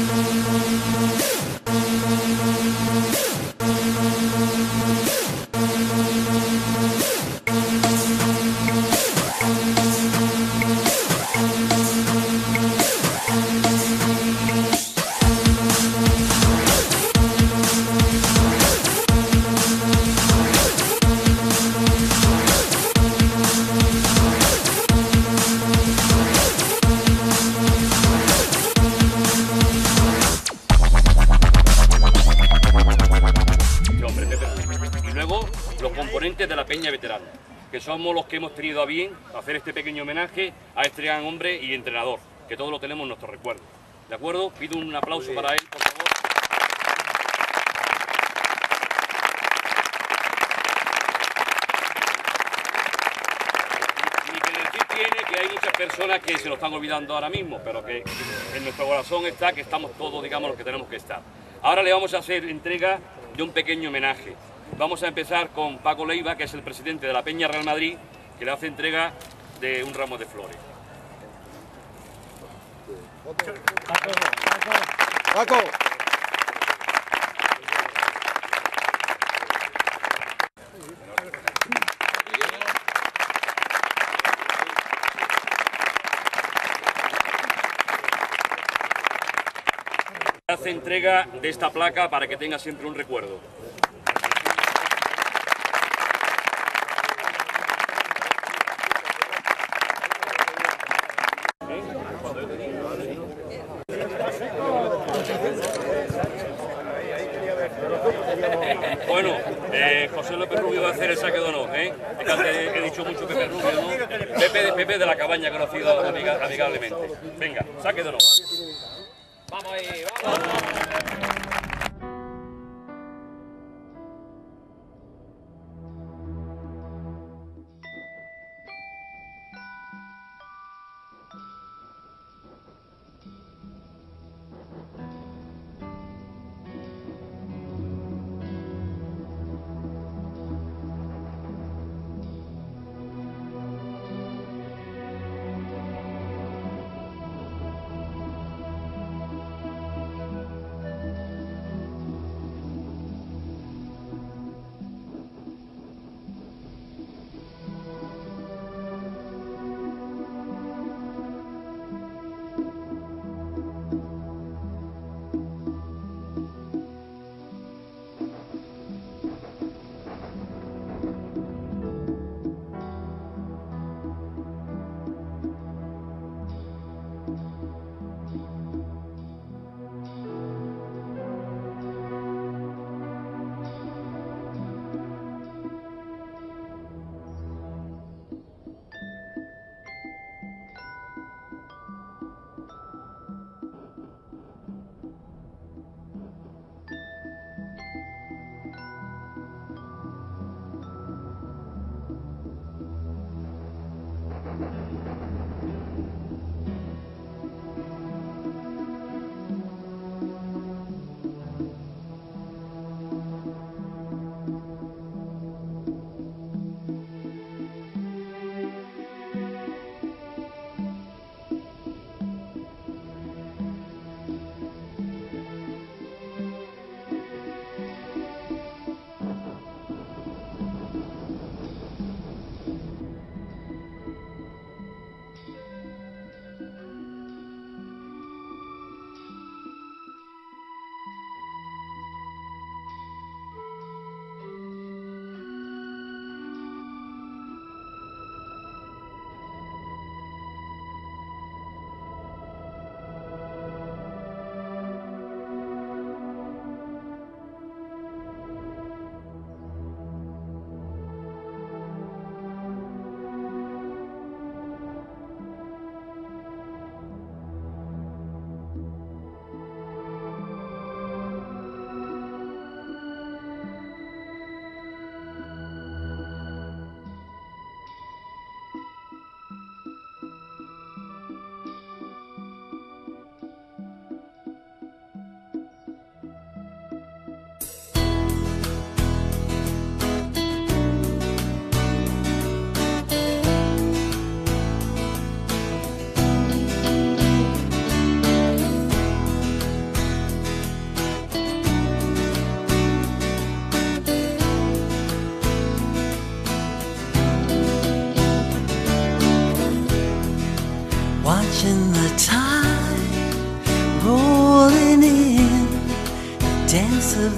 Y luego de la Peña Veterana, que somos los que hemos tenido a bien hacer este pequeño homenaje a este gran hombre y entrenador, que todos lo tenemos en nuestro recuerdo. ¿De acuerdo? Pido un aplauso para él, por favor. Ni que decir tiene que hay muchas personas que se lo están olvidando ahora mismo, pero que en nuestro corazón está que estamos todos, digamos, los que tenemos que estar. Ahora le vamos a hacer entrega de un pequeño homenaje. Vamos a empezar con Paco Leiva, que es el presidente de la Peña Real Madrid, que le hace entrega de un ramo de flores. Paco. Hace entrega de esta placa para que tenga siempre un recuerdo. Bueno, eh, José López Rubio va a hacer el saque de honor, ¿eh? Antes he dicho mucho Pepe Rubio, ¿no? Pepe de, Pepe de la cabaña, conocido amiga- amigablemente. Venga, saque de honor. Vamos ahí, vamos.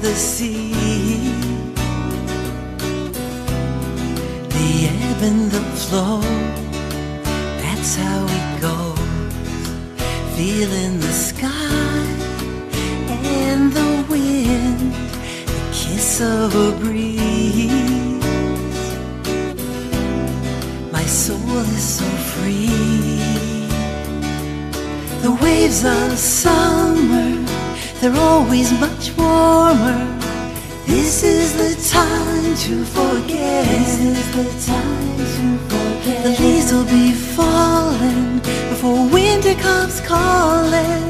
The sea, the ebb and the flow. That's how it goes. Feeling the sky and the wind, the kiss of a breeze. My soul is so free. The waves of summer, they're always much warmer. This is the time to forget. This is the time to forget. The leaves will be falling before winter comes calling.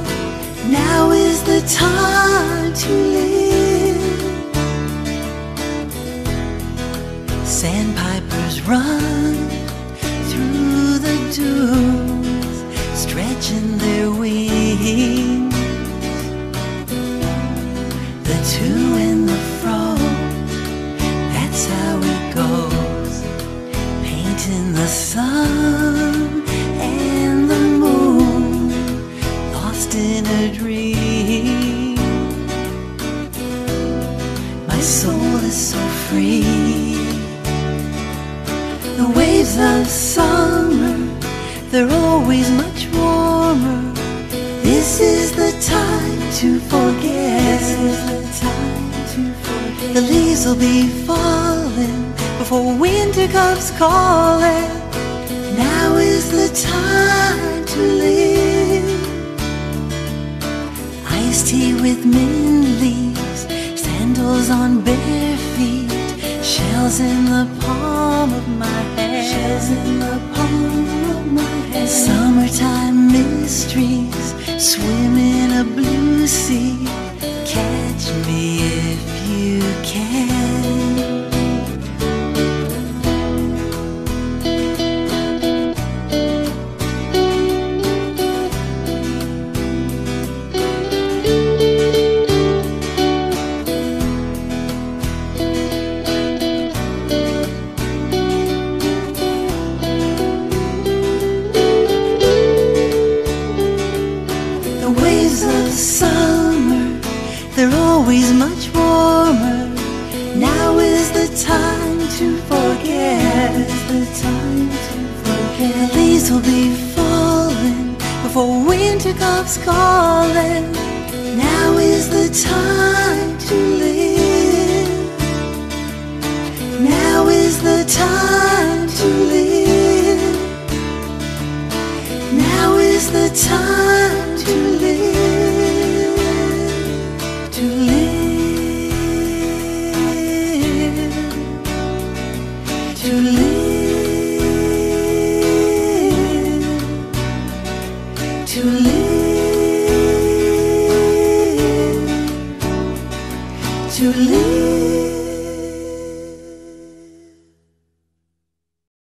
Now is the time to live. Sandpipers run so free. The waves of summer, they're always much warmer. This is the time to forget. This is the time to forget. The leaves will be falling before winter comes calling. Now is the time to live. Iced tea with mint leaves, sandals on bare shells in the palm of my hand. Shells in the palm of my hand. Summertime mysteries, swim in a blue sea. will be falling before winter comes calling. Now is the time to live. Now is the time to live. Now is the time to live. To live. To live.